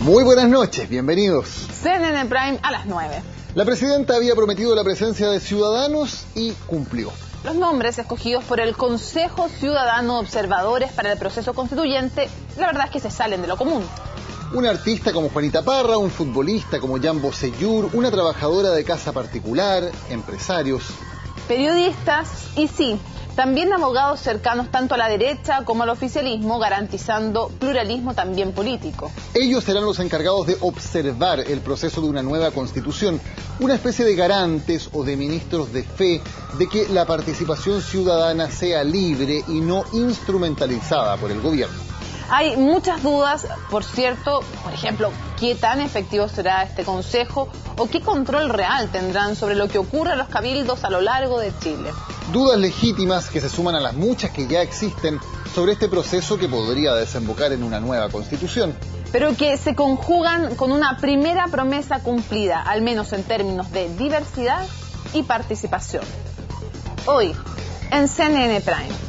Muy buenas noches, bienvenidos. CNN Prime a las 9. La presidenta había prometido la presencia de ciudadanos y cumplió. Los nombres escogidos por el Consejo Ciudadano Observadores para el proceso constituyente, la verdad es que se salen de lo común. Un artista como Juanita Parra, un futbolista como Jan Bosellur, una trabajadora de casa particular, empresarios. Periodistas y sí, también abogados cercanos tanto a la derecha como al oficialismo, garantizando pluralismo también político. Ellos serán los encargados de observar el proceso de una nueva constitución, una especie de garantes o de ministros de fe de que la participación ciudadana sea libre y no instrumentalizada por el gobierno. Hay muchas dudas, por cierto, por ejemplo, qué tan efectivo será este Consejo o qué control real tendrán sobre lo que ocurre en los cabildos a lo largo de Chile. Dudas legítimas que se suman a las muchas que ya existen sobre este proceso que podría desembocar en una nueva constitución. Pero que se conjugan con una primera promesa cumplida, al menos en términos de diversidad y participación. Hoy, en CNN Prime.